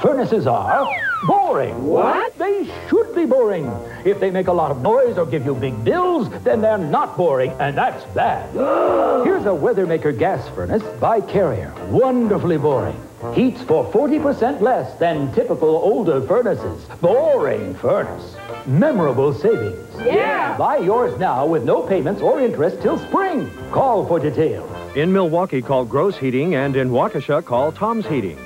Furnaces are boring. What? They should be boring. If they make a lot of noise or give you big bills, then they're not boring, and that's bad. Here's a Weathermaker gas furnace by Carrier. Wonderfully boring. Heats for 40% less than typical older furnaces. Boring furnace. Memorable savings. Yeah. Buy yours now with no payments or interest till spring. Call for details. In Milwaukee, call Gross Heating, and in Waukesha, call Tom's Heating.